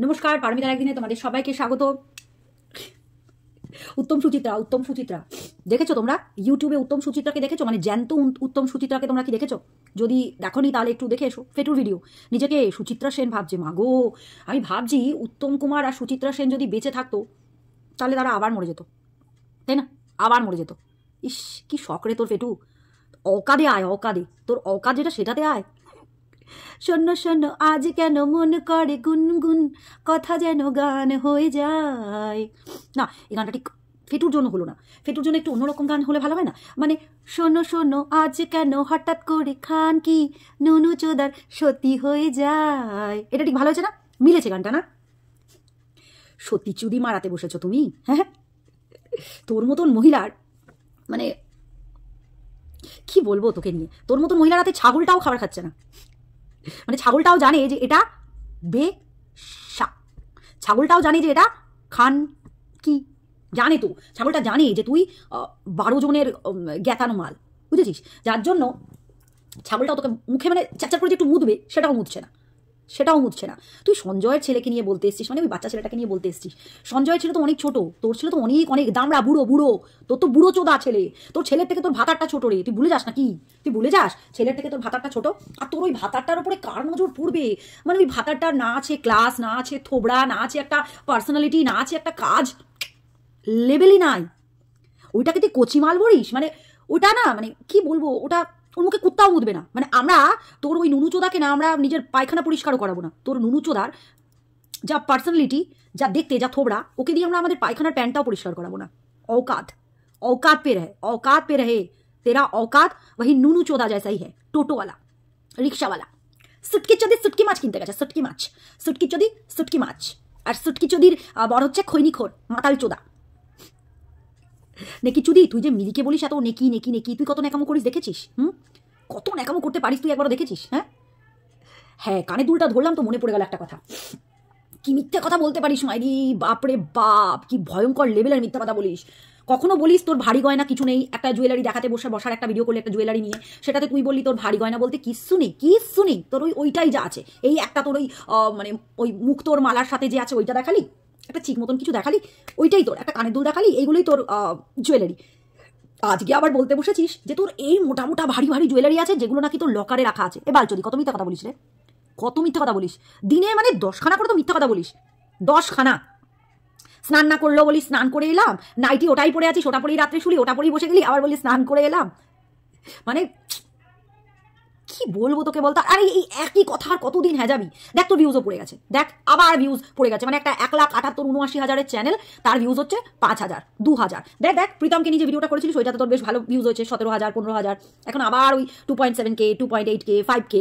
নমস্কার পারমিতার একদিনে তোমাদের সবাইকে স্বাগত। উত্তম সুচিত্রা উত্তম সুচিত্রা। দেখেছ তোমরা? ইউটিউবে উত্তম সুচিত্রাকে দেখেছ? মানে জ্যান্ত উত্তম সুচিত্রাকে তোমরা কি দেখেছ? যদি দেখোনি তাহলে একটু দেখে এসো। ফেটুর ভিডিও নিজেকে সুচিত্রা সেন ভাবছে মাগো আমি ভাবছি উত্তম কুমার আর সুচিত্রা সেন যদি বেঁচে থাকতো, তাহলে তারা আবার মরে যেত। তাই না? আবার মরে যেত। ইস, কি শখ রে তোর ফেটু। অকাদে আয়, অকাদে। তোর অকাদ যেটা, সেটাতে আয়। শোনো শোনো, আজ কেন মন করে গুনগুন? কথা যেন গান হয়ে যায়। না, এই গানটা ঠিক ফেটুর জন্য হলো না। ফেটুর জন্য একটু অন্যরকম গান হলে ভালো হয় না? মানে শোনো শোনো, আজ কেন হঠাৎ করে খান কি? নুনু চোদার সতী হয়ে যায়। এটা ঠিক ভালো হয়েছে না? মিলেছে গানটা না? সতী চুদি মারাতে বসেছো তুমি? হ্যাঁ তোর মতন মহিলার মানে কি বলব তোকে নিয়ে? তোর মতন মহিলার হাতে ছাগলটাও খাবার খাচ্ছে না। মানে ছাগলটাও জানে যে এটা বে ছাগলটাও জানে যে এটা খান কি? জানে তো। ছাগলটা জানে যে তুই বারো জনের জ্ঞাতানো মাল। বুঝেছিস? যার জন্য ছাগলটাও তোকে মুখে মানে চাচার করে যে একটু মুদবে সেটাও মুদছে না। সেটাও মুদছে না। তুই সঞ্জয়ের ছেলেকে নিয়ে বলতে এসছিস মানে ওই বাচ্চা ছেলেটাকে নিয়ে বলতে এসছিস। সঞ্জয়ের ছেলে তো অনেক ছোট, তোর ছেলে তো অনেক অনেক দামড়া বুড়ো বুড়ো। তোর তো বুড়ো চোদা ছেলে। তোর ছেলের থেকে তোর ভাতারটা ছোট রে। তুই ভুলে যাস না কি তুই ভুলে যাস? ছেলের থেকে তোর ভাতারটা ছোট? আর তোর ওই ভাতারটার উপরে কার নজর পড়বে? মানে ওই ভাতারটার না আছে ক্লাস না আছে থোবড়া, না আছে একটা পার্সোনালিটি না আছে একটা কাজ। লেভেলই নাই। ওইটাকে তুই কচি মাল বলিস? মানে ওটা না মানে কি বলব? ওটা ওর মুখে কুত্তাও মুদবে না মানে আমরা তোর ওই নুনু চোদাকে না আমরা নিজের পায়খানা পরিষ্কারও করাবো না তোর নুনু চোদার যা পার্সোনালিটি যা দেখতে যা থোবড়া ওকে দিয়ে আমরা আমাদের পায়খানার প্যান্টটাও পরিষ্কার করাবো না औकात औकात पे रहे औकात पे रहे तेरा औकात वही নুনু চোদা जैसा ही है টোটোওয়ালা রিক্সাওয়ালা সুটকি চদি সুটকি মাছ কিনতে গেছে সুটকি মাছ সুটকি চদি সুটকি মাছ আর সুটকি চদির আহ, বড় হচ্ছে খৈনিখোর মাতাল চোদা নেকি চুদি তুই যে মিলিকে বলিস এত নেকি নেকি নেকি তুই কত ন্যাকামো করিস দেখেছিস হুম কত ন্যাকামো করতে পারিস তুই একবারও দেখেছিস হ্যাঁ? হ্যাঁ কানে দুলটা ধরলাম তো মনে পড়ে গেল একটা কথা। কি মিথ্যে কথা বলতে পারিস, মাইরি? বাপরে বাপ, কি ভয়ঙ্কর লেভেলের মিথ্যা কথা বলিস। কখনো বলিস তোর ভারী গয়না কিছু নেই? একটা জুয়েলারি দেখাতে বসে বসার একটা ভিডিও করলে একটা জুয়েলারি নিয়ে। সেটাতে তুই বললি তোর ভারী গয়না বলতে কিচ্ছু নেই কিচ্ছু নেই। তোর ওই ওইটাই যা আছে। এই একটা তোর ওই মানে ওই মুক্তোর মালার সাথে যে আছে ওইটা দেখালি? একটা ঠিক মতন কিছু দেখালি? ওইটাই তোর। একটা কানের দুল দেখালি? এইগুলোই তোর জুয়েলারি আজকে আবার বলতে বসেছিস যে তোর এই মোটা মোটা ভারী ভারী জুয়েলারি আছে, যেগুলো নাকি তোর লকারে রাখা আছে। এ যদি কত মিথ্যা কথা বলিস রে? কত মিথ্যা কথা বলিস? দিনে মানে দশখানা করে তো মিথ্যা কথা বলিস। দশখানা। স্নান না করল বলি স্নান করে এলাম নাইটি ওটাই পরে আছিস, ওটা পরেই রাত্রে শুলি, ওটা পরেই বসে গেলি, আবার বলি স্নান করে এলাম। মানে কি বলব তোকে বলতো? আরে এই একই কথা আর কতদিন হ্যাঁ যাবি দেখ তোর ভিউজও পড়ে গেছে। দেখ, আবার ভিউজ পড়ে গেছে। মানে একটা এক লাখ আটাত্তর উনআশি হাজারের চ্যানেল তার ভিউজ হচ্ছে পাঁচ হাজার, দু হাজার। দেখ দেখ, প্রীতমকে নিয়ে যে ভিডিওটা করেছিলিস, ওইটাতে তোর বেশ ভালো ভিউজ হয়েছে, সতেরো হাজার, পনেরো হাজার। এখন আবার ওই two point seven K two point eight K five K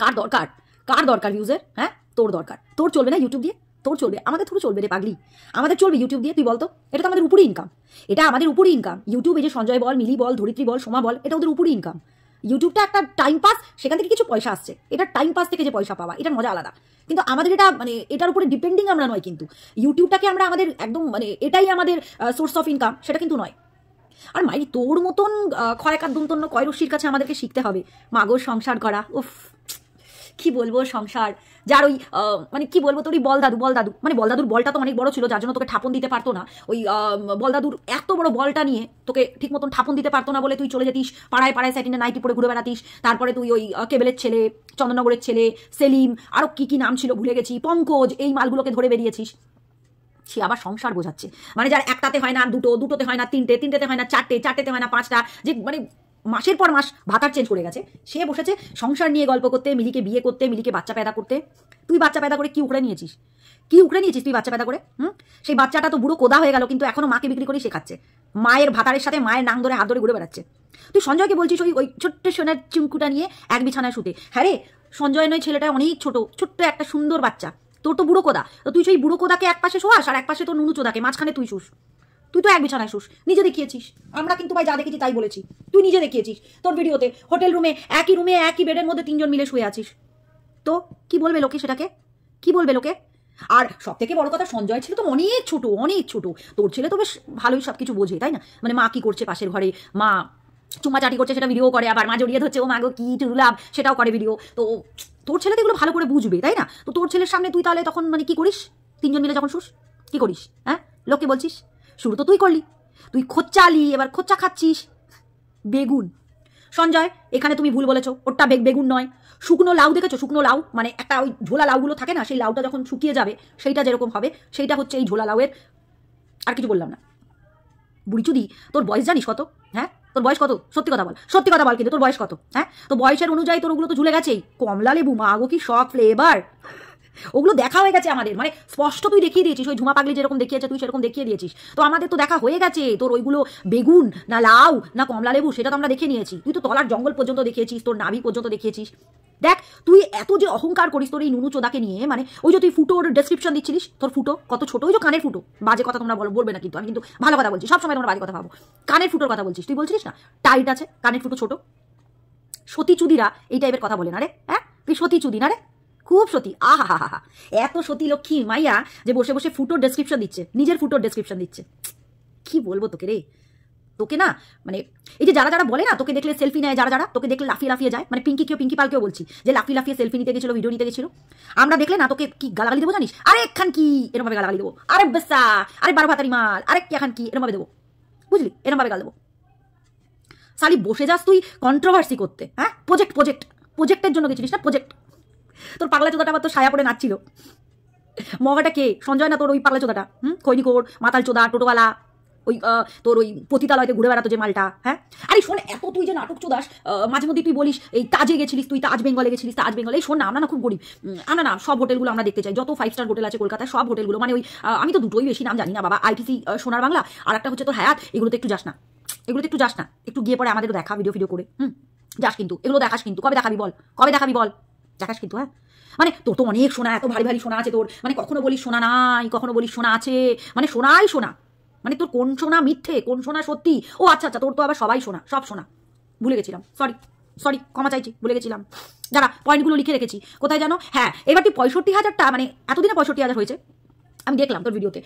কার দরকার? কার দরকার ভিউজের হ্যাঁ? তোর দরকার। তোর চলবে না ইউটিউব দিয়ে? তোর চলবে। আমাদের থ্রু চলবে রে পাগলি। আমাদের চলবে ইউটিউব দিয়ে? তুই বলতো এটা তো আমাদের উপরই ইনকাম এটা আমাদের উপরে ইনকাম ইউটিউবে যে সঞ্জয় বল, মিলি বল, ধরিত্রী বল, সোমা বল, এটা ওদের উপরই ইনকাম ইউটিউবটা একটা টাইম পাস সেখান থেকে কিছু পয়সা আসছে। এটা টাইম পাস থেকে যে পয়সা পাওয়া, এটার মজা আলাদা। কিন্তু আমাদের এটা মানে এটার উপরে ডিপেন্ডিং আমরা নয় কিন্তু। ইউটিউবটাকে আমরা আমাদের একদম মানে এটাই আমাদের সোর্স অফ ইনকাম সেটা কিন্তু নয়। আর মাই, তোর মতন ক্ষয়কার ক্ষয়কার কয় রশির কাছে আমাদেরকে শিখতে হবে? মাগর সংসার করা, উফ। কি বলব সংসার? যার ওই মানে কি বলব তোর ওই বল দাদু বল দাদু মানে বল দাদুর বলটা তো অনেক বড় ছিল যার জন্য তোকে ঠাপন দিতে পারতো না। ওই আহ, বল দাদুর এত বড় বলটা নিয়ে তোকে ঠিক মতন ঠাপন দিতে পারতো না বলে তুই চলে যেতিস পাড়ায় পাড়ায় স্যাটিনে নাইটি পরে ঘুরে বেড়াতিস তারপরে তুই ওই কেবেলের ছেলে চন্দননগরের ছেলে সেলিম আরও কি কি নাম ছিল ভুলে গেছি পঙ্কজ এই মালগুলোকে ধরে বেরিয়েছিস। সে আবার সংসার বোঝাচ্ছে। মানে যার একটাতে হয় না দুটো দুটোতে হয় না তিনটে তিনটেতে হয় না চারটে চারটেতে হয় না পাঁচটা যে মানে মাসের পর মাস ভাতার চেঞ্জ করে গেছে। সে বসেছে সংসার নিয়ে গল্প করতে, মিলিকে বিয়ে করতে, মিলিকে বাচ্চা পেদা করতে। তুই বাচ্চা পেদা করে কি উকড়ে নিয়েছিস? কি উকড়ে নিয়েছিস তুই বাচ্চা পেদা করে? হুম? সেই বাচ্চাটা তো বুড়ো কোদা হয়ে গেল, কিন্তু এখনও মাকে বিক্রি করেই শেখাচ্ছে। মায়ের ভাতারের সাথে মায়ের নাং ধরে হাত ধরে ঘুরে বেড়াচ্ছে। তুই সঞ্জয়কে বলছিস ওই ওই ছোট্ট সোনার চুমকুটা নিয়ে এক বিছানায় শুতে। হ্যাঁ রে, সঞ্জয় নয়, ছেলেটা অনেক ছোট, ছোট্ট একটা সুন্দর বাচ্চা। তোর তো বুড়ো কোদা। তো তুই সেই বুড়ো কোদাকে এক পাশে শোয়াস আর এক পাশে তোর নুনু চোদাকে, মাঝখানে তুই শুস। তুই তো এক বিছানায় শুস, নিজে দেখিয়েছিস। আমরা কিন্তু ভাই যা দেখেছি তাই বলেছি। তুই নিজে দেখিয়েছিস। তোর ভিডিওতে হোটেল রুমে, একই রুমে, একই বেডের মধ্যে তিনজন মিলে শুয়ে আছিস। তো, কি বলবে লোকে সেটাকে? কি বলবে লোকে? আর সব থেকে বড় কথা, সঞ্জয় ছিল তো অনেক ছোট অনেক ছোট। তোর ছেলে তো বেশ ভালোই সব কিছু বোঝে, তাই না? মানে মা কি করছে পাশের ঘরে, মা চুমাচাটি করছে, সেটা ভিডিও করে, আবার মা জড়িয়ে ধরছে, ও মাগো কি টুরুলাভ সেটাও করে ভিডিও তো, তোর ছেলে তো এগুলো ভালো করে বুঝবে, তাই না? তো তোর ছেলের সামনে তুই তাহলে তখন মানে কি করিস? তিনজন মিলে যখন শুস, কি করিস? হ্যাঁ? লোককে বলছিস? শুরু তো তুই করলি। তুই খোচ্চালি এবার খোচ্চা খাচ্ছিস। বেগুন। সঞ্জয়, এখানে তুমি ভুল বলেছ, ওরটা বেগ বেগুন নয়। শুকনো লাউ দেখেছ? শুকনো লাউ মানে একটা ওই ঝোলা লাউগুলো থাকে না, সেই লাউটা যখন শুকিয়ে যাবে, সেইটা যেরকম হবে, সেইটা হচ্ছে এই ঝোলা লাউয়ের আর কিছু বললাম না। বুড়িচুদি, তোর বয়স জানিস কত? হ্যাঁ? তোর বয়স কত? সত্যি কথা বল। সত্যি কথা বল কিন্তু, তোর বয়স কত? হ্যাঁ? তো বয়সের অনুযায়ী তোর ওগুলো তো ঝুলে গেছেই। কমলা লেবু মা গো কি শখ ফ্লেভার ওগুলো দেখা হয়ে গেছে আমাদের। মানে স্পষ্ট তুই দেখিয়ে দিয়েছিস, ওই ঝুমা পাগলি যেরকম দেখিয়েছে, তুই সেরকম দেখিয়ে দিয়েছিস। তো আমাদের তো দেখা হয়ে গেছে। তোর ওইগুলো বেগুন না লাউ না কমলা লেবু, সেটা তো আমরা দেখে নিয়েছি। তুই তো তলার জঙ্গল পর্যন্ত দেখিয়েছিস, তোর নাভি পর্যন্ত দেখিয়েছিস। দেখ, তুই এত যে অহংকার করিস তোর এই নুনু চোদাকে নিয়ে মানে ওই যে তুই ফুটোর ডেসক্রিপশন দিচ্ছিলিস, তোর ফুটো কত ছোট, ওই যে কানের ফুটো। বাজে কথা তোমরা বলো, বলবে না কিন্তু, আমি কিন্তু ভালো কথা বলছি, সবসময় তোমরা বাজে কথা ভাবো। কানের ফুটোর কথা বলছিস, তুই বলছিস না? টাইট আছে, কানের ফুটো ছোট। সতী চুদিরা এই টাইপের কথা বলে না রে হ্যাঁ? তুই সতী চুদি না রে? খুব সতী আহা হা হা এত সতী লক্ষ্মী মাইয়া যে বসে বসে ফুটোর ডেসক্রিপশন দিচ্ছে, নিজের ফুটোর ডেসক্রিপশন দিচ্ছে। কি বলব তোকে রে? তোকে না মানে এই যে যারা যারা বলে না, তোকে দেখলে সেলফি নেয় যারা যারা, তোকে দেখলে লাফিয়ে লাফিয়ে যায়। মানে পিঙ্কি কেউ পিঙ্কি পালকেও বলছি, যে লাফিয়ে লাফিয়ে সেলফি নিতে গেছিল ভিডিও নিতে গেছিল। আমরা দেখলে না, তোকে কি গালাগালি দেবো জানিস? আরে এখান কি এরকম ভাবে গালাগালি দেবো। আরে বেসা, আরে বারো ভাতারি মাল, আরে এখন কি এরকম ভাবে দেবো। বুঝলি? এরকম ভাবে গাল দেবো। সালি বসে যাস তুই কন্ট্রোভার্সি করতে হ্যাঁ? প্রজেক্ট প্রজেক্ট প্রজেক্টের জন্য গেছিলিস না? প্রজেক্ট তোর পাগলা চোদাটা আবার তো সায়া পড়ে নাচছিল। মগাটা কে? সঞ্জয় না তোর ওই পাগলা চোদাটা? হুম? খৈনিকোর, মাতাল চোদা, টোটোওয়ালা, ওই তোর ওই পতিতালয়তে ঘুরে বেড়াতো যে মালটা হ্যাঁ? আরে শোন, এত তুই যে নাটক চোদাস মাঝে মধ্যে তুই বলিস, এই তাজে গেছিলিস তুই, তাজ বেঙ্গলে গেছিলিস, তাজ বেঙ্গলে শোন না, আমরা না খুব গরিব। আমরা না, সব হোটেলগুলো আমরা দেখতে চাই, যত ফাইভ স্টার হোটেল আছে কলকাতায়, সব হোটেলগুলো মানে ওই আমি তো দুটোই বেশি নাম জানি না, বাবা আইটিসি সোনার বাংলা, আর একটা হচ্ছে তোর হায়াত, এগুলোতে একটু যাস না। এগুলোতে একটু যাস না, একটু গিয়ে পরে আমাদেরও দেখা ভিডিও ভিডিও করে, হুম? যাস কিন্তু, এগুলো দেখাস কিন্তু, কবে দেখাবি বল, কবে দেখাবি বল? দেখাস কিন্তু হ্যাঁ? মানে তোর তো অনেক সোনা, এত ভারী ভারী সোনা আছে তোর। মানে কখনো বলি সোনা নাই, কখনো বলি সোনা আছে। মানে সোনাই সোনা। মানে তোর কোন সোনা মিথ্যে, কোন সোনা সত্যি? ও আচ্ছা আচ্ছা তোর তো আবার সবাই সোনা, সব সোনা। ভুলে গেছিলাম সরি সরি ক্ষমা চাইছি, ভুলে গেছিলাম। যারা পয়েন্টগুলো লিখে রেখেছি। কোথায় জানো? হ্যাঁ এবার তুই পঁয়ষট্টি হাজারটা মানে এতদিনে পঁয়ষট্টি হাজার হয়েছে। আমি দেখলাম তোর ভিডিওতে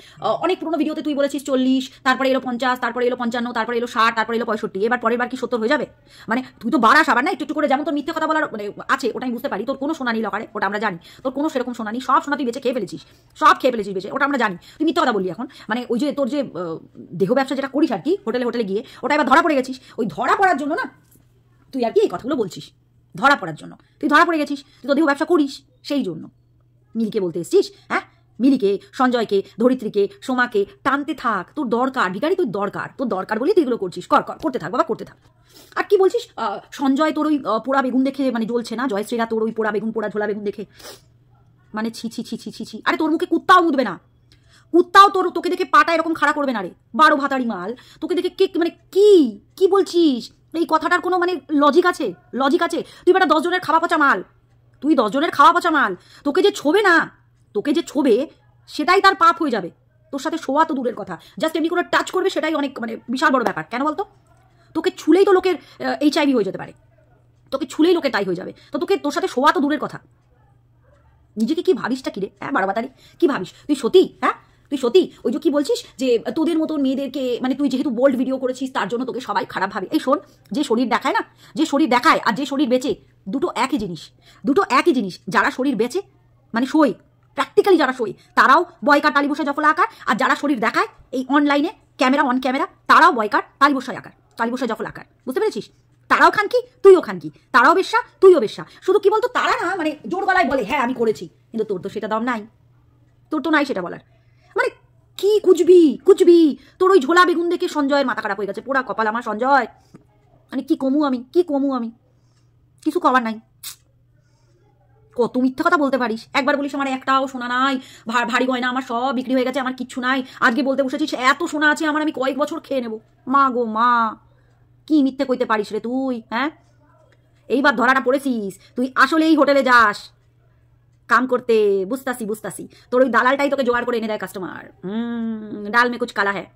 অনেক পুরোনো ভিডিওতে তুই বলেছিস চল্লিশ, তারপরে এলো পঞ্চাশ, তারপরে এলো পঞ্চান্ন, তারপরে এলো ষাট, তারপরে এলো পঁয়ষট্টি, এবার পরের বার কি সত্তর হয়ে যাবে? মানে তুই তো বাড়াস আবার, না? একটু একটু করে যেমন তোর মিথ্যে কথা বলার মানে আছে, ওটা আমি বুঝতে পারি। তোর কোনো শোনা নেই লকারে ওটা আমরা জানি। তোর কোনো সেরকম শোনা নেই, সব শোনা তুই বেঁচে খেয়ে ফেলেছিস। সব খেয়ে ফেলেছিস বেঁচে, ওটা আমরা জানি। তুই মিথ্যে কথা বললি এখন। মানে ওই যে তোর যে দেহ ব্যবসা যেটা করিস আর কি হোটেলে হোটেলে গিয়ে, ওটা এবার ধরা পড়ে গেছিস। ওই ধরা পড়ার জন্য না, তুই আর কি এই কথাগুলো বলছিস? ধরা পড়ার জন্য। তুই ধরা পড়ে গেছিস, তুই তো দেহ ব্যবসা করিস, সেই জন্য। মিলকে বলতে এসছিস হ্যাঁ? মিলিকে, সঞ্জয়কে, ধরিত্রীকে, সোমাকে টানতে থাক। তোর দরকার ভিকারি তোর দরকার। তোর দরকার বলেই তুই এগুলো করছিস। কর কর, করতে থাক, বাবা, করতে থাক। আর কি বলছিস? সঞ্জয় তোর ওই পোড়া বেগুন দেখে মানে জ্বলছে না? জয়শ্রীরা তোর ওই পোড়া বেগুন, পোড়া ঝোলা বেগুন দেখে? মানে ছি ছি ছি ছি ছি ছি। আরে তোর মুখে কুত্তাও মুদবে না। কুত্তাও তোর, তোকে দেখে পাটা এরকম খাড়া করবে না রে। বারো ভাতারি মাল। তোকে দেখে কে মানে কি কি বলছিস? এই কথাটার কোনো মানে লজিক আছে? লজিক আছে? তুই বেটা দশজনের খাওয়া পচা মাল। তুই দশজনের খাওয়া পচা মাল। তোকে যে ছোবে না। তোকে যে ছোবে, সেটাই তার পাপ হয়ে যাবে। তোর সাথে শোয়া তো দূরের কথা। জাস্ট এমনি করে টাচ করবে, সেটাই অনেক মানে বিশাল বড় ব্যাপার। কেন বলতো? তোকে ছুলেই তো লোকের এইচ আইভি হয়ে যেতে পারে। তোকে ছুলেই লোকের তাই হয়ে যাবে। তো তোকে, তোর সাথে শোয়া তো দূরের কথা। নিজেকে কি ভাবিসটা কিরে হ্যাঁ বাড়াবাতারি কি ভাবিস? তুই সত্যি হ্যাঁ? তুই সত্যি ওই যে কি বলছিস যে, তোদের মতন মেয়েদেরকে মানে তুই যেহেতু বোল্ড ভিডিও করেছিস, তার জন্য তোকে সবাই খারাপ ভাবে। এই শোন, যে শরীর দেখায় না, যে শরীর দেখায় আর যে শরীর বেচে, দুটো একই জিনিস। দুটো একই জিনিস। যারা শরীর বেচে মানে সই প্র্যাকটিক্যালি যারা সই, তারাও বয়কার তালি বসে জফলা আকার আর যারা শরীর দেখায়, এই অনলাইনে ক্যামেরা অন ক্যামেরা তারাও বয়কার তালি বসায় আকার তালি বসে জফল আকার বুঝতে পেরেছিস? তারাও খান কি, তুইও খান কি, তারাও বেশ্যা, তুইও বেশ্যা। শুধু কি বলতো, তারা না মানে জোর গলায় বলে হ্যাঁ আমি করেছি। কিন্তু তোর তো সেটা দাম নাই। তোর তো নাই সেটা বলার। মানে কি কুচবি কুচবি? তোর ওই ঝোলা বেগুন দেখে সঞ্জয়ের মাথা খারাপ হয়ে গেছে। পোড়া কপাল আমার সঞ্জয়। মানে কি কমু আমি, কি কমু আমি? কিছু কবার নাই। কত মিথ্যা কথা বলতে পারিস? একবার বলিস আমার একটাও শোনা নাই ভারী গয়না আমার সব বিক্রি হয়ে গেছে, আমার কিচ্ছু নাই। আজকে বলতে বসেছিস এত শোনা আছে, আমার আমি কয়েক বছর খেয়ে নেব। মা গো, মা, কি মিথ্যে কইতে পারিস রে তুই হ্যাঁ? এইবার ধরাটা পড়েছিস, তুই আসলেই হোটেলে যাস। কাম করতে বুঝতাসি বুঝতাসি তোর ওই দালালটাই তোকে জোগাড় করে এনে দেয় কাস্টমার ডাল মে কুচ কালা হ্যাঁ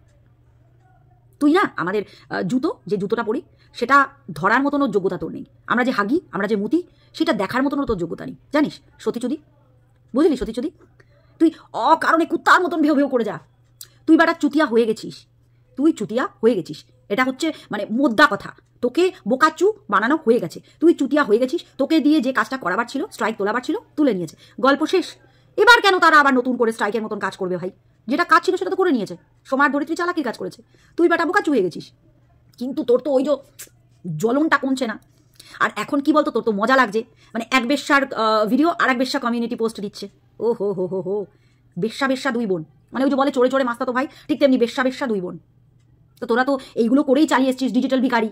তুই না আমাদের জুতো, যে জুতোটা পরি সেটা ধরার মতনও যোগ্যতা তোর নেই। আমরা যে হাগি, আমরা যে মুতি, সেটা দেখার মতনও তোর যোগ্যতা নেই। জানিস, সতীচুদি? বুঝলি সতীচুদি? তুই অকারণে কুত্তার মতন ভেউ ভেউ করে যা। তুই বেটা চুতিয়া হয়ে গেছিস। তুই চুতিয়া হয়ে গেছিস। এটা হচ্ছে মানে মোদ্দা কথা। তোকে বোকাচু বানানো হয়ে গেছে। তুই চুতিয়া হয়ে গেছিস। তোকে দিয়ে যে কাজটা করাবার ছিল স্ট্রাইক তোলাবার ছিল, তুলে নিয়েছে। গল্প শেষ। এবার কেন তারা আবার নতুন করে স্ট্রাইকের মতন কাজ করবে ভাই? যেটা কাজ ছিল সেটা তো করে নিয়েছে। সোমার ধরিত্রী চালাকির কাজ করেছে। তুই বেটা বোকাচু হয়ে গেছিস। কিন্তু তোর তো ওই যে জ্বলনটা কমছে না। আর এখন কি বলতো, তোর তো মজা লাগছে। মানে এক বেশ্যার ভিডিও আর এক বেশ্যা কমিউনিটি পোস্ট দিচ্ছে। ও হো হো হো হো। বেশ্যা বেশ্যা দুই বোন। মানে ওই যে বলে চড়ে চড়ে মাস্তা তো ভাই, ঠিক তেমনি বেশ্যা বেশ্যা দুই বোন। তো তোরা তো এইগুলো করেই চালিয়ে এসছিস ডিজিটাল ভিকারি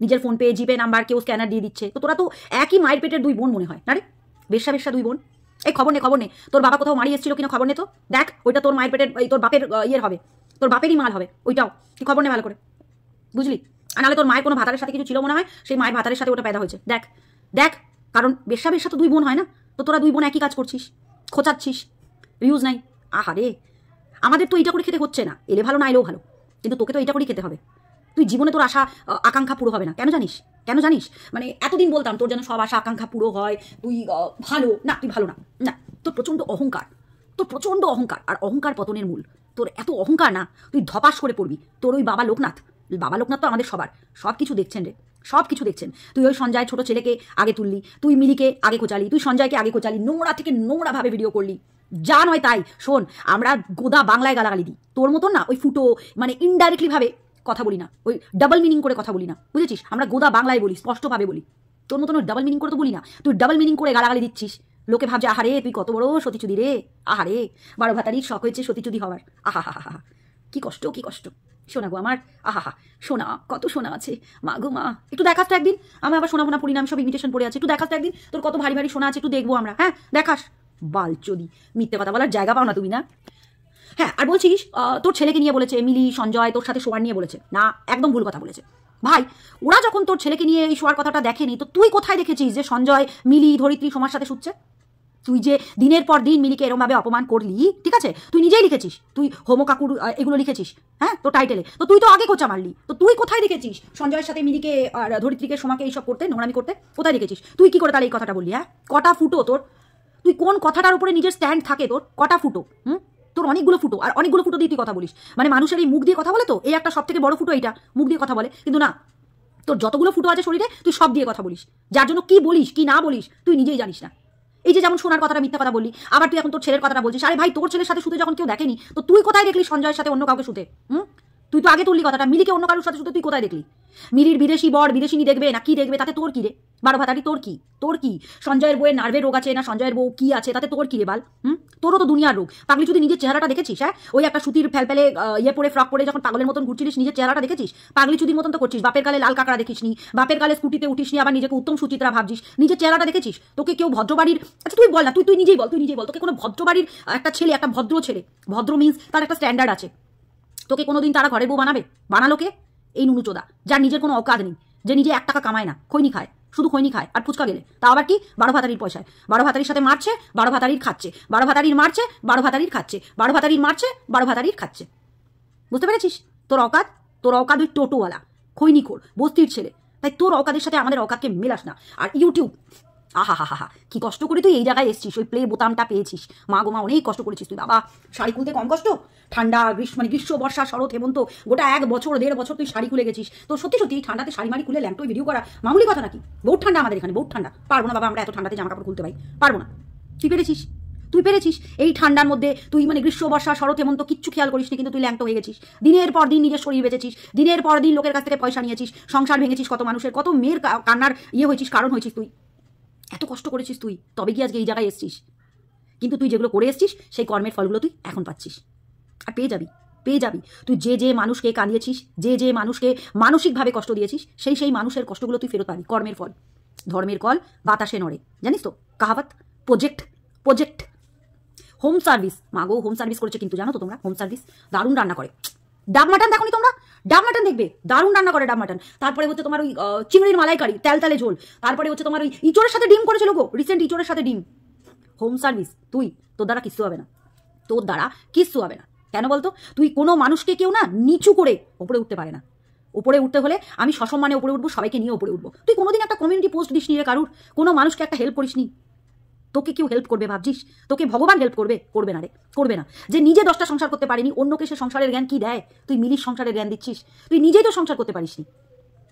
নিজের ফোনপে জিপে নাম্বার কেউ স্ক্যানার দিয়ে দিচ্ছে। তো তোরা তো একই মায়ের পেটের দুই বোন মনে হয়, না রে? বেশ্যা বেশ্যা দুই বোন। এই খবর নে খবর নে। তোর বাবা কোথাও মারি এসেছিল কিনা খবর নে তো? দেখ, ওইটা তোর মায়ের পেটের তোর বাপের ইয়ের হবে। তোর বাপেরই মাল হবে, ওইটাও। তুই খবর নে ভালো করে। বুঝলি? আর নাহলে তোর মায়ের কোনো ভাতারের সাথে কিছু ছিল মনে হয়? সেই মায়ের ভাতারের সাথে ওটা পেদা হয়েছে। দেখ দেখ, কারণ বেশ্যা বেশ্যা তো দুই বোন হয় না? তো তোরা দুই বোন একই কাজ করছিস, খোঁচাচ্ছিস ভিউজ নাই। আহারে আমাদের তো এইটা করে খেতে হচ্ছে না। এলে ভালো, না এলেও ভালো। কিন্তু তোকে তো এইটা করেই খেতে হবে। তুই জীবনে তোর আশা আকাঙ্ক্ষা পুরো হবে না। কেন জানিস? কেন জানিস? মানে এতদিন বলতাম তোর যেন সব আশা, আকাঙ্ক্ষা পুরো হয়, তুই ভালো। না, তুই ভালো না। না, তোর প্রচণ্ড অহংকার। তোর প্রচণ্ড অহংকার। আর অহংকার পতনের মূল। তোর এত অহংকার না, তুই ধপাস করে পড়বি। তোর ওই বাবা লোকনাথ বাবা লোকনাথ তো আমাদের সবার। সব কিছু দেখছেন রে। সব কিছু দেখছেন। তুই ওই সঞ্জয় ছোট ছেলেকে আগে তুললি, তুই মিলিকে আগে কোচালি তুই সঞ্জয়কে আগে কোচালি নোংরা থেকে নোংরাভাবে ভিডিও করলি। যা নয় তাই। শোন, আমরা গোদা বাংলায় গালাগালি দিই। তোর মতন না ওই ফুটো মানে ইনডাইরেক্টলি ভাবে কথা বলি না। ওই ডাবল মিনিং করে কথা বলি না। বুঝেছিস? আমরা গোদা বাংলায় বলি, স্পষ্টভাবে বলি। তোর মতন ওই ডাবল মিনিং করে তো বলি না। তুই ডাবল মিনিং করে গালাগালি দিচ্ছিস। লোকে ভাবছে, আহারে, তুই কত বড় সতীচুদি রে? আহারে, বারো ভাতারির শখ হয়েছে সতীচুদি হওয়ার। আহা হা হা কি কষ্ট কি কষ্ট। শোনা গো আমার। আহা শোনা, কত শোনা আছে। মা গো মা, একটু দেখাস তো একদিন। আমি আবার শোনাবো না পড়ি না আমি সব ইমিটেশন পড়ে আছে। একটু দেখাস তো একদিন। তোর কত ভারী ভারী শোনা আছে একটু দেখব আমরা। হ্যাঁ দেখাস। বালচদি, মিথ্যে কথা বলার জায়গা পাও না তুমি না? হ্যাঁ আর বলছিস তোর ছেলেকে নিয়ে বলেছে, মিলি, সঞ্জয়, তোর সাথে শোয়ার নিয়ে বলেছে। না, একদম ভুল কথা বলেছে। ভাই, ওরা যখন তোর ছেলেকে নিয়ে এই শোয়ার কথাটা দেখেনি, তো তুই কোথায় দেখেছিস যে সঞ্জয়, মিলি, ধরিত্রী সমার সাথে শুচ্ছে? তুই যে দিনের পর দিন মিলিকে এরমভাবে অপমান করলি, ঠিক আছে? তুই নিজেই লিখেছিস। তুই হোমো কাকুর এগুলো লিখেছিস হ্যাঁ? তো টাইটেলে তো তুই তো আগে কোচা মারলি। তো তুই কোথায় দেখেছিস সঞ্জয়ের সাথে মিলিকে, আর ধরিত্রীকে, সোমাকে এইসব করতে, নোংরামি করতে, কোথায় দেখেছিস তুই কি করে তাহলে এই কথাটা বললি হ্যাঁ? কটা ফুটো তোর? তুই কোন কথাটার উপরে নিজের স্ট্যান্ড থাকে তোর? কটা ফুটো, হুম? তোর অনেকগুলো ফুটো, আর অনেকগুলো ফুটো দিয়ে তুই কথা বলিস। মানে মানুষের এই মুখ দিয়ে কথা বলে তো? এই একটা সব থেকে বড় ফুটো এইটা, মুখ দিয়ে কথা বলে। কিন্তু না, তোর যতগুলো ফুটো আছে শরীরে, তুই সব দিয়ে কথা বলিস। যার জন্য কি বলিস, কি না বলিস, তুই নিজেই জানিস না। এই যে যেমন শোনার কথাটা, মিথ্যা কথা বললি, আবার তুই এখন তোর ছেলের কথাটা বলছিস, আরে ভাই, তোর ছেলের সাথে শুধু যখন কেউ দেখেনি, তো তুই কোথায় দেখলি সঞ্জয়ের সাথে অন্য কাউকে শুতে? হুম? তুই তো আগে তুললি কথাটা। মিলিকে অন্য কারোর সাথে শুতে তুই কোথায় দেখলি? মিলির বিদেশি বর বিদেশিনী দেখবে না কি দেখবে? তাতে তোর কি রে? বারো ভাতারি তোর কি? তোর কি? সঞ্জয়ের বউয়ের নার্ভের রোগ আছে না সঞ্জয়ের বউ কি আছে? তাতে তোর কি রে বাল? হুম? তোরও তো দুনিয়ার রোগ। পাগলি যদি নিজের চেহারাটা দেখেছিস হ্যাঁ? ওই একটা সুতির ফেলফেলে আহ, ইয়ে পরে ফ্রক পরে যখন পাগলের মতন ঘুরছিলিস নিজের চেহারাটা দেখেছিস? পাগলি চুদির মতন তো করছিস বাপের কালে লাল কাঁকড়া দেখিসনি বাপের কালে স্কুটিতে উঠিসনি আবার নিজেকে উত্তম সুচিত্রা ভাবছিস। নিজের চেহারাটা দেখেছিস? তোকে কেউ ভদ্রবাড়ির আচ্ছা তুই বল না তুই তুই নিজেই বল তুই নিজেই বল তোকে কোনো ভদ্রবাড়ির একটা ছেলে একটা ভদ্র ছেলে ভদ্র মিন্স তার একটা স্ট্যান্ডার্ড আছে। তোকে কোনোদিন তারা ঘরের বউ বানাবে? বানালো কে? এই নুনুচোদা যার নিজের কোনো অকাজ নেই। যে নিজে এক টাকা কামায় না, খৈনি খায়, শুধু খৈনি খায় আর ফুচকা গেলে। তা আবার কি? বারো ভাতারির পয়সায়। বারো ভাতারির সাথে মারছে, বারো ভাতারির খাচ্ছে। বারো ভাতারির মারছে, বারো ভাতারির খাচ্ছে। বারো ভাতারির মারছে, বারো ভাতারির খাচ্ছে। বুঝতে পেরেছিস? তোর অকাত তোর অকাত ওই টোটোওয়ালা, খৈনিখোর, বস্তির ছেলে। তাই তোর অকাদের সাথে আমাদের অকাতকে মেলাস না। আর ইউটিউব আহা হা হা কি কষ্ট করে তুই এই জায়গায় এসছিস, ওই প্লে বোতামটা পেয়েছিস। মা গো মা, অনেক কষ্ট করেছিস তুই, বাবা। শাড়ি খুলতে কম কষ্ট? ঠান্ডা গ্রীষ্ম মানে গ্রীষ্ম, বর্ষা, শরৎ, হেমন্ত, গোটা এক বছর, দেড় বছর তুই শাড়ি খুলে গেছিস। তো সত্যি সত্যি ঠান্ডাতে শাড়ি মারি খুলে ল্যাংটোয় ভিডিও করা মামুলি কথা নাকি? বহুত ঠান্ডা আমাদের এখানে, বহুত ঠান্ডা। পারব না বাবা, আমরা এত ঠান্ডাতে জামা কাপড় খুলতে পাই পারব না। তুই পেরেছিস? তুই পেরেছিস? এই ঠান্ডার মধ্যে তুই মানে গ্রীষ্ম, বর্ষা, শরৎ, হেমন্ত, কিচ্ছু খেয়াল করিস নি, কিন্তু তুই ল্যাংটো হয়ে গেছিস। দিনের পর দিন নিজের শরীর বেঁচেছিস। দিনের পর দিন লোকের কাছ থেকে পয়সা নিয়েছিস। সংসার ভেঙেছিস কত মানুষের, কত মেয়ের কান্নার ইয়ে হয়েছিস, কারণ হয়েছিস তুই। এত কষ্ট করেছিস তুই, তবে কি আজকে এই জায়গায় এসছিস। কিন্তু তুই যেগুলো করে এসছিস, সেই কর্মের ফলগুলো তুই এখন পাচ্ছিস। আর পেয়ে যাবি পেয়ে যাবি। তুই যে যে মানুষকে কাঁদিয়েছিস, যে যে মানুষকে মানসিকভাবে কষ্ট দিয়েছিস, সেই সেই মানুষের কষ্টগুলো তুই ফেরত পাবি, কর্মের ফল। ধর্মের কল বাতাসে নড়ে, জানিস তো? কাহাবাত? প্রজেক্ট প্রজেক্ট হোম সার্ভিস মাগো হোম সার্ভিস করেছে কিন্তু জানো তো তোমরা? হোম সার্ভিস দারুণ রান্না করে। ডাব, মাটন দেখো তোমরা? ডাব মাটন দেখবে? দারুণ রান্না করে ডাব মাটন। তারপরে হচ্ছে তোমার ওই চিংড়ির মালাইকারি, তেল তেলে ঝোল। তারপরে হচ্ছে তোমার ওই ইঁচড়ের সাথে ডিম করেছিল গো রিসেন্ট ইঁচড়ের সাথে ডিম। হোম সার্ভিস, তুই, তোর দ্বারা কিচ্ছু হবে না। তোর দ্বারা কিচ্ছু হবে না। কেন বলতো? তুই কোনো মানুষকে কেউ না নিচু করে ওপরে উঠতে পারে না। উপরে উঠতে হলে আমি সসম্মানে উপরে উঠবো, সবাইকে নিয়ে উপরে উঠবো। তুই কোনোদিন একটা কমিউনিটি পোস্ট দিস নি রে কারুর? কোনো মানুষকে একটা হেল্প করিস নি তোকে কেউ হেল্প করবে ভাবছিস? তোকে ভগবান হেল্প করবে? করবে না রে, করবে না। যে নিজে দশটা সংসার করতে পারেনি, অন্যকে সে সংসারের জ্ঞান কি দেয়? তুই মিলির সংসারের জ্ঞান দিচ্ছিস। তুই নিজেই তো সংসার করতে পারিসনি।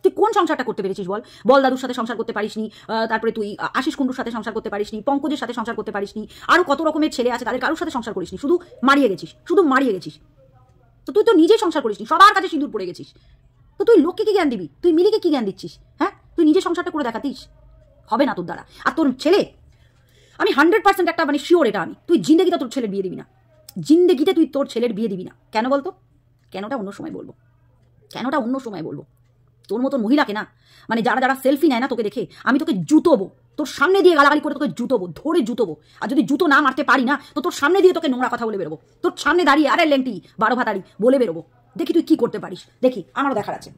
তুই কোন সংসারটা করতে পেরেছিস বল? বল দাদুর সাথে সংসার করতে পারিসনি তারপরে তুই আশিস কুণ্ডুর সাথে সংসার করতে পারিসনি, পঙ্কজের সাথে সংসার করতে পারিসনি আরও কত রকমের ছেলে আছে তাদের কারোর সাথে সংসার করিসনি, শুধু মারিয়ে গেছিস, শুধু মারিয়ে গেছিস। তো তুই তো নিজে সংসার করিসনি, সবার কাছে সিঁদুর পড়ে গেছিস। তো তুই লোককে কি জ্ঞান দিবি? তুই মিলিকে কি জ্ঞান দিচ্ছিস হ্যাঁ? তুই নিজে সংসারটা করে দেখাতিস? হবে না তোর দ্বারা। আর তোর ছেলে আমি হান্ড্রেড পার্সেন্ট একটা মানে শিওর এটা আমি। তুই জিন্দেগিতে তোর ছেলের বিয়ে দিবি না। জিন্দেগিতে তুই তোর ছেলের বিয়ে দিবি না। কেন বলতো? কেনটা অন্য সময় বলব? কেনটা অন্য সময় বলব? তোর মতন মহিলাকে না মানে যারা যারা সেলফি নেয় না তোকে দেখে, আমি তোকে জুতোবো। তোর সামনে দিয়ে গালাগালি করে তোকে জুতোবো, ধরে জুতোবো। আর যদি জুতো না মারতে পারি না, তো তোর সামনে দিয়ে তোকে নোংরা কথা বলে বেরোবো। তোর সামনে দাঁড়িয়ে, আরে লেংটি, বারো ভাতারি, বলে বেরোবো। দেখি তুই কি করতে পারিস। দেখি, আমারও দেখার আছে।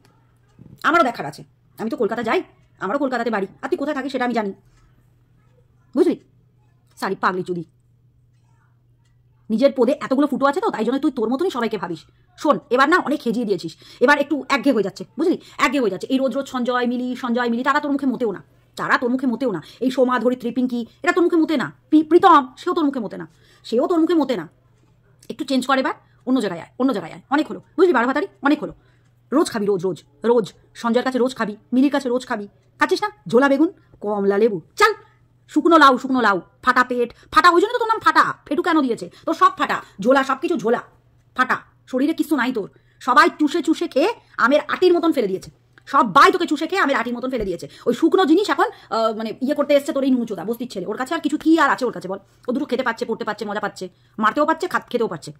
আমারও দেখার আছে। আমি তো কলকাতা যাই, আমারও কলকাতাতে বাড়ি। আর তুই কোথায় থাকিস সেটা আমি জানি। বুঝলি? সারি পাগলি চুদি নিজের পদে এতগুলো ফুটো আছে তো, তাই জন্য তুই তোর মতনই সবাইকে ভাবিস। শোন, এবার না অনেক খেজিয়ে দিয়েছিস। এবার একটু একঘে হয়ে যাচ্ছে, বুঝলি? একঘে হয়ে যাচ্ছে। এই রোজ রোজ সঞ্জয়, মিলি সঞ্জয়, মিলি, তারা তোর মুখে মতেও না। তারা তোর মুখে মতেও না। এই সোমা, ধরিত্রী, পিঙ্কি এটা তোর মুখে মতে না। প্রীতম, সেও তোর মুখে মতে না। সেও তোর মুখে মতে না। একটু চেঞ্জ করে এবার, অন্য জায়গায় আয়, অন্য জায়গায় আয়। অনেক হলো, বুঝলি বারো ভাতারি অনেক হলো। রোজ খাবি, রোজ রোজ রোজ। সঞ্জয়ের কাছে রোজ খাবি, মিলির কাছে রোজ খাবি। খাচ্ছিস না? ঝোলা বেগুন, কমলা লেবু। চাল শুকনো লাউ শুকনো লাউ, ফাটা পেট। ফাটা, ওই জন্য তো তোর নাম ফাটা। ফেটু কেন দিয়েছে? তোর সব ফাটা। ঝোলা, সব কিছু ঝোলা। ফাটা। শরীরে কিছু নাই তোর। সবাই চুষে চুষে খেয়ে আমের আটির মতন ফেলে দিয়েছে। সবাই তোকে চুষে খেয়ে আমের আটির মতন ফেলে দিয়েছে। ওই শুকনো জিনিস এখন মানে ইয়ে করতে এসছে তোর এই নুচোদা বস্তির ছেলে। ওর কাছে আর কিছু কি আর আছে ওর কাছে বল? ও দুটো খেতে পাচ্ছে, পড়তে পাচ্ছে, মজা পাচ্ছে। মারতেও পাচ্ছে খাত খেতেও পাচ্ছে